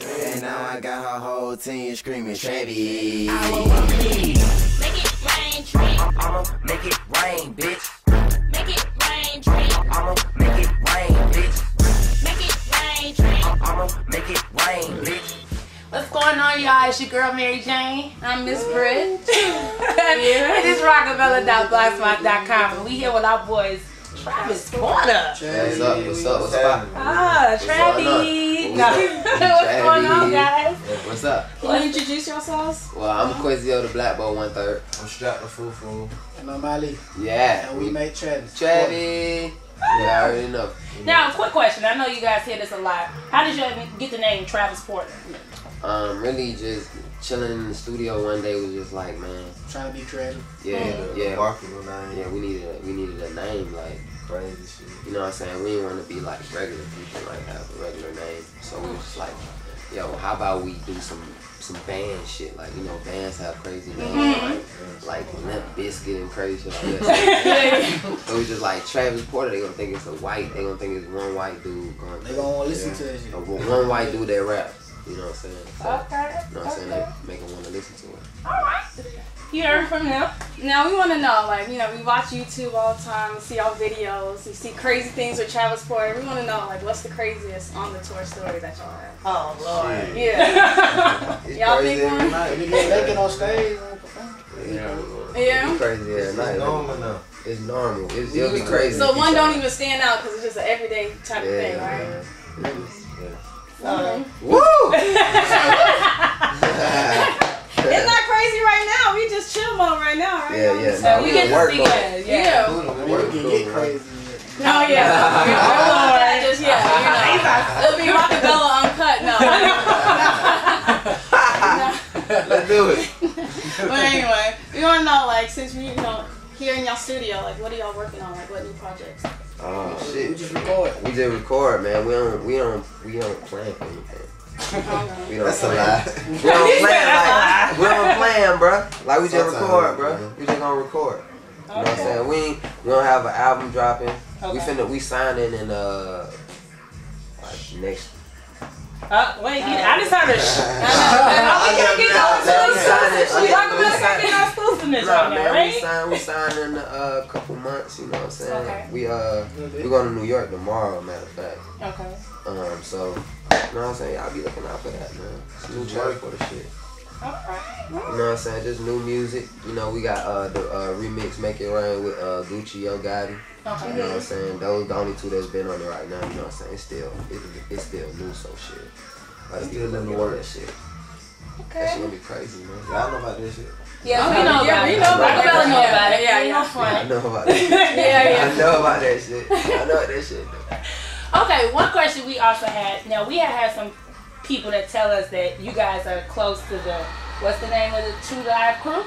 And now I got her whole team screaming, Trevi. Make it rain, Trey. I'ma make it rain, bitch. Make it rain, Trey. I'ma make it rain, bitch. Make it rain, Trey. I'ma make it rain, bitch. What's going on, y'all? It's your girl Mary Jane. I'm Miss Britt. It is rocabella.blogspot.com, and we here with our boys Travis Porter. Hey, what's up? What's up? What's up? Ah, Travis. No. What's going on, guys? What's up? Can you introduce yourselves? Well, I'm Quizio, the Black Boy One Third. I'm strapped to Foo Foo. And I'm Ali. Yeah. And we made Travis. Travis. Yeah, I already know. Now, quick question. I know you guys hear this a lot. How did you get the name Travis Porter? Um, really just chilling in the studio one day was just like, man, Trying to be creative. yeah, yeah, Marketable name. yeah. We needed a, we needed a name like. Crazy shit. You know what I'm saying? We didn't want to be like regular people, like have a regular name. So we was just like, yo, how about we do some some band shit? Like, you know, bands have crazy names, mm-hmm. like like Limp Bizkit and crazy shit like that. so we just like Travis Porter. They gonna think it's a white. They gonna think it's one white dude. Going They gonna want to listen to this shit. a, one white dude that rap. You know what I'm saying? So, Okay. You know what I'm saying? They make them want to listen to it. All right. You heard from them. Now we want to know, like, you know, we watch YouTube all the time, we see all videos, we see crazy things with Travis Porter. We want to know, like, what's the craziest on the tour story that y'all have? Oh, Lord. Yeah. It's Y'all crazy think one? night. You get naked on stage and perform. Yeah. Yeah. It's crazy every It's normal now. It's normal. It's, it'll be crazy. so one don't even stand out because it's just an everyday type of thing, right? Yeah. Mhm. Woo! It's not crazy right now. We just chill mode right now, right? Yeah, yeah. So No, we we get in to work see it. Yeah. Cool, When we you work can get crazy. Oh yeah. yeah. just yeah, you know. It'll be Rocabella uncut now. Let's do it. but anyway, we want to know like since we you know here in your studio, like what are y'all working on? Like what new projects? Oh We shit. just record. We just record, man. We don't, we don't, we don't plan for anything. We don't That's a plan. lie. We don't plan like we don't plan, bro. Like we just Sometimes, record, bro. man. We just gonna record. You know what I'm saying? We ain't, we don't have an album dropping. We finna we signing in uh like next. Uh, wait, get, I just heard a sh- I I know. We can't get no We signing. exclusive. yeah, Rocabella we can't signing. get no exclusiveness Nah, right man, now, we sign we sign in a uh, couple months. You know what I'm saying? Okay. We uh we going to New York tomorrow. Matter of fact. Okay. Um, so, you know what I'm saying? Y'all be looking out for that, man. It's new track for the shit. Alright. You know what I'm saying? Just new music. You know, we got uh, the uh, remix Make It Rain with uh, Gucci Yo Gotti. You know what I'm saying? Those the only two that's been on it right now. You know what I'm saying? It's still, it, it's still new, so shit. Like, Still in the get on works. That shit. That shit Okay. gonna be crazy, man. Y'all know about this shit. Yeah, we know yeah, about we it. know about it. Rocabella know about it. Yeah, I yeah. know about that. Yeah, yeah. I know about that shit. I know what that shit. Okay, one question we also had. Now we have had some people that tell us that you guys are close to the what's the name of the True Live crew?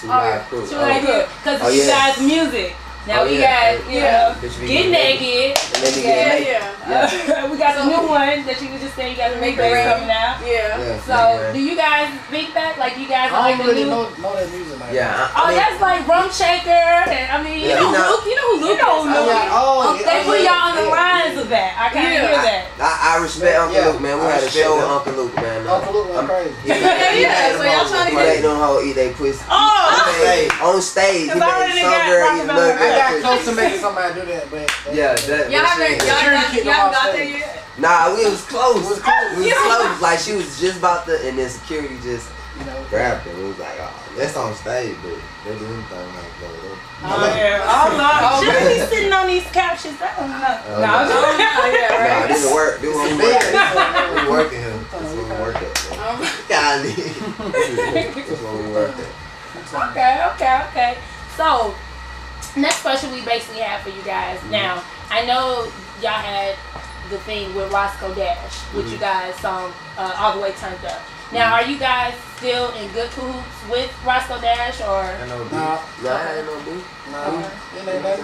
Two live crew. True Oh, Live crew. Because Oh, you yeah. guys music. Now Oh, we yeah. got you Yeah. know get get naked. And Yeah, yeah. Yeah. we got the new one that you were just saying you got the Make make It coming out. Yeah. Yeah, So nigga. do you guys think that like you guys are I like don't the really new? know, know that music like Yeah. that. I, I Oh, mean, that's like Rump Shaker, and I mean, you Yeah, know, we know- Luke, you know who Luke is. Oh, yeah. Oh, Um, they yeah, put yeah, y'all on the yeah, lines yeah. of that. I can't Yeah. hear that. I, I respect Uncle Yeah. Luke, man. We I had a show with. Uncle Luke, man. Uncle Luke went crazy. He, he Yeah, made so them y'all trying to get- made them hoe eat they pussy. Oh, He made- on stage, he 'Cause I made already some got girl eat Rocabella look I got at close to making somebody do that, but Yeah, that, y'all that haven't, y'all, Security got, y'all off got there yet? Nah, we was close. It was close. We was close. Like she was just about to, and then security just you know. grabbed her. We was like, oh. That's on stage, but they do anything like that. Oh, yeah. Oh, Lord. Should we be sitting on these couches? That was not. know. No, I'm just, yeah, Nah, this is work. This what we Big. work at. We working here. This what we work at. man. Golly. This what we work at. Okay, okay, okay. So, next question we basically have for you guys. Mm-hmm. Now, I know y'all had the thing with Roscoe Dash, which Mm-hmm. you guys song uh, all the way turned up. Now, are you guys still in good cahoots with Roscoe Dash, or I know. Nah, Nah, I ain't no beef. nah. It ain't that.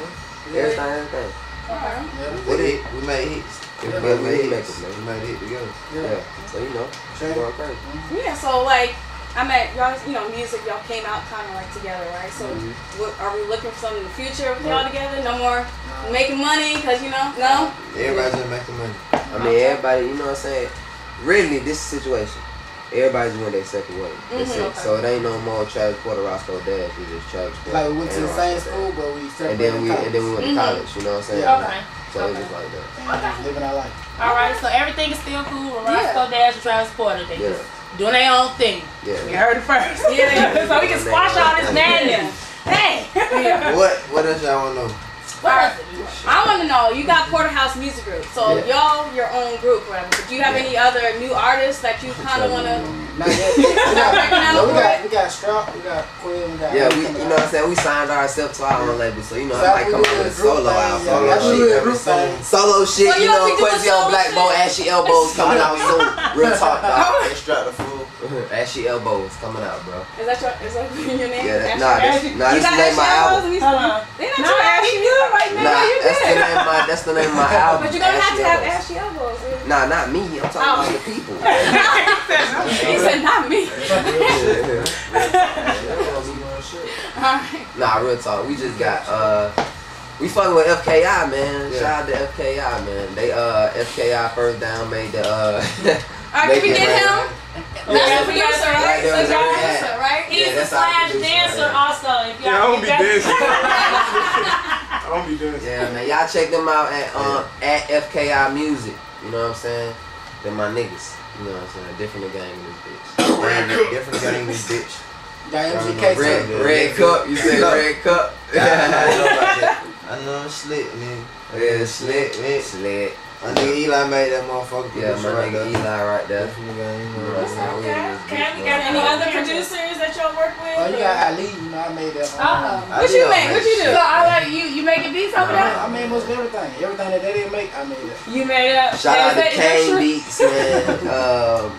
Everything, everything. okay. Yeah. We hit. We made hits. Yeah, We we made hit hits. We made hit together. Yeah. So you know, Sure. going crazy. Yeah, so like, I mean, y'all, you know, music, y'all came out kind of like together, right? So, Mm-hmm. what, are we looking for something in the future with y'all together? No more making money, cause you know, no. Everybody just making money. I mean, everybody, you know what I'm saying? really, this situation. Everybody's went their second way. That's Mhm, it. So it ain't no more Travis Porter, Roscoe Dash. We just Travis Porter. Like we went to the same school, Dash. but we And then we college. and then we went to Mhm. college. You know what I'm saying? Yeah. Okay. So it's Okay. just like that. And Living our life. All right, so everything is still cool with Yeah. Roscoe Dash and Travis Porter. They Yeah. Just doing their own thing. Yeah. You heard it first. Yeah. so we can squash all this madness. Hey. What? What else y'all wanna know? What? I want to know. You got Porterhouse Music Group, so Yeah. y'all your own group, whatever. But do you have Yeah. any other new artists that you kind of want to? Not yet. We got, Breaking out no, we got, it? we got Strap, we got Quill, we got. Yeah, we, you know what I'm saying? We signed ourselves to our own label, so you know, So I might we come out with a solo thing, album. yeah, Solo that's shit. what we do a every group thing. song. Solo shit, So you you know, be doing Quincy on Black shit? Bow, Ashy Elbows coming out soon. Real talk, dog. Extract the fool. Ashy Elbows coming out, bro. Is that your is that your name? Yeah, that, Ashley? nah, this, Ashley? nah, you this got name my Ashley album. Elbows? We- Hold on. They not No, too you ashy. Good right now. Nah, you that's the name of my that's the name of my album. But you're gonna have to have Elbows. ashy elbows. yeah. Nah, not me. I'm talking Oh. about the people. He said not me. Alright. nah, real talk. We just got uh we fucking with FKI man. Yeah. Shout out to FKI man. They uh FKI first down made the uh Alright, can we get rain. him? That's the we got producer, right? Right That's the is producer, right? He's Yeah, a that's slash producer dancer right also. If y'all Yeah, I don't if be dancing. I don't be dancing. Yeah man, y'all check them out at um at FKI Music. You know what I'm saying? They're my niggas. You know what I'm saying? Different gang in this bitch. Brand new, different gang, this bitch. MGK Red too. red cup. You say red cup? I know about that. I know I'm slick, nigga. Yeah, slick, Yeah. slick. My nigga Eli made that motherfucker. Yeah, producer my right nigga there. Eli right there. Different gang, you know What's what I'm Okay. saying? Okay, we got Any other producers that y'all work with? Oh, you got Ali, you know, I made that. Uh-oh. I What you did make? What you do? So do? I like you. You making beats over there? I made most everything. Everything that they didn't make, I made it. You made it up. Shout out to Kane Beats man. um,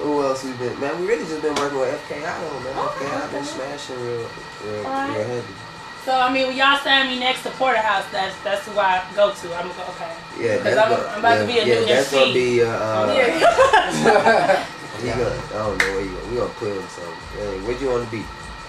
who else we been? Man, we really just been working with FKI though, man. Okay, FKI been okay. smashing real, real, Alright. real heavy. So I mean, when y'all sign me next to Porterhouse, that's that's who I go to. I'm gonna go. Okay. Yeah, 'Cause that's I'm- gonna- I'm about to yeah, be a yeah, new that's MC. gonna be uh, uh Yeah. he gonna, I don't know where you gonna, we gonna put him some. Hey, where you wanna be?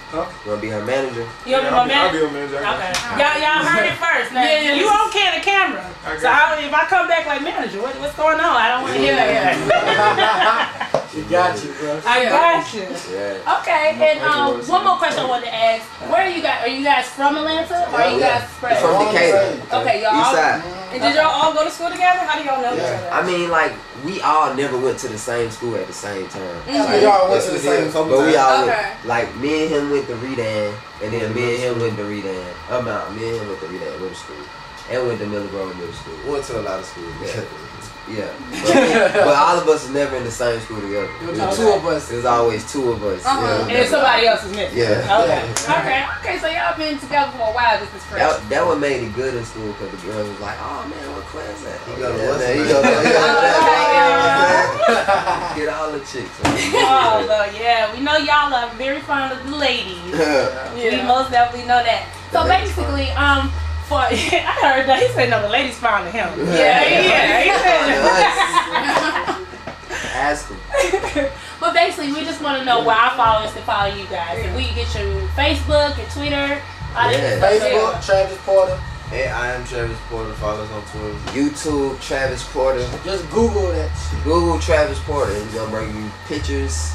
Huh? You wanna be her manager? You Yeah, want I'll me be, my I'll be man? on manager. Okay. Y'all, y'all heard it first. Now, Yeah. You on can the camera. I So got I, if I come back like manager, what, what's going on? I don't want to hear that. She got you, bro. I got you. Yeah. Okay, and um, one more question I wanted to ask: Where are you guys? Are you guys from Atlanta, or are you Yeah. guys spread? From Decatur. Okay, y'all. East side. And did y'all all go to school together? How do y'all know each other? I mean, like we all never went to the same school at the same time. Mhm. We all went to the same school, But we all Okay. went, like me and him went to Redan, and then me and him went to Redan. I'm out. Me and him went to Redan Middle School, and went to Miller Grove Middle School. Went to a lot of schools. Yeah. Yeah, but, but all of us was never in the same school together. It was the two of us. It was always two of us. Uh-huh. Yeah, And then somebody else is missing. Yeah. Okay. Okay. Okay. So y'all been together for a while. This is crazy. That, that what made it good in school because the girls was like, "Oh man, what class that?" He go to yeah, what's man, he go to- name? he go to- Get all the chicks. Oh, Lord, yeah. We know y'all are very fond of the ladies. We most definitely know that. So The ladies basically, um, for I heard that he said no, the ladies fond of him. Yeah. yeah, he said. Ask him. but basically, we just want to know where our followers can follow you guys. If we can get your Facebook, your Twitter, all that Yeah. Facebook, Travis Porter. Hey, I am Travis Porter. Follow us on Twitter. YouTube Travis Porter. Just Google that. Google Travis Porter. He's gonna bring you pictures,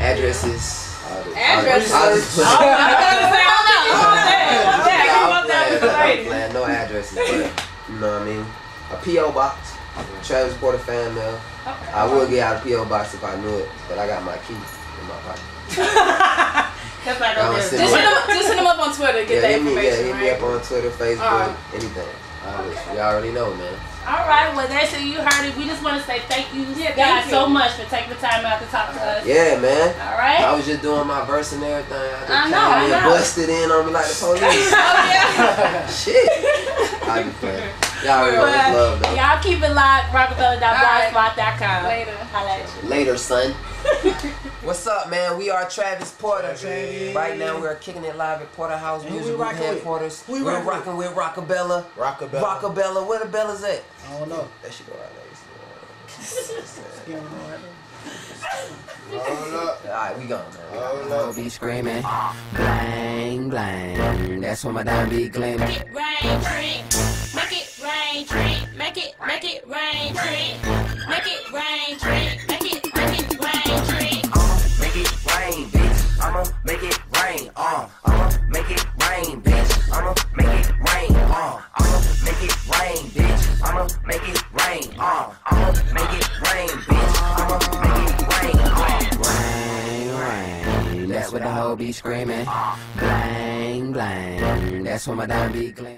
addresses. All. Addresses. I'll just put- Oh, I was gonna say, oh, no, you want that, you want that, you I'm want that with the playing, I'm ladies. playing. No addresses, but you know what I mean. A PO box. Travis Porter fan mail. Okay. I would get out a PO box if I knew it, but I got my key in my pocket. That's not gonna was be it. Just hit, him, just hit him up on Twitter. Get yeah, that me, yeah, information, hit me right? up on Twitter, Facebook, anything. All this. You already know, man. All right, well, that's it. You heard it. We just want to say thank you Yeah, guys thank you. so much for taking the time out to talk to us. Yeah, man. All right. I was just doing my verse and everything. I, just I know, came I in, know. busted in on me like the police. Oh yeah. Shit. I be playing. Y'all already know it's love, though. y'all keep it locked. Rocabella.blogspot.com. Later. Holla at you. Later, son. What's up, man? We are Travis Porter. Right now, we are kicking it live at Porterhouse who we Music Group rocking with? headquarters. We We're rocking rocking with Rocabella. Rocabella. Rocabella. Where the Bellas at? I don't know. That shit go out there. Alright, we gone. Hold up. Be screaming, bling bling. That's when my dime be gleaming. Make it rain, drink. Make it rain, drink. Make it, make it rain, drink. Make it rain, drink. Make it, make it rain, drink. I'ma make it rain, bitch. I'ma make it That's when my dime be gleaming.